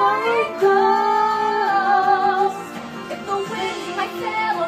for ghost. If the wind, might sail.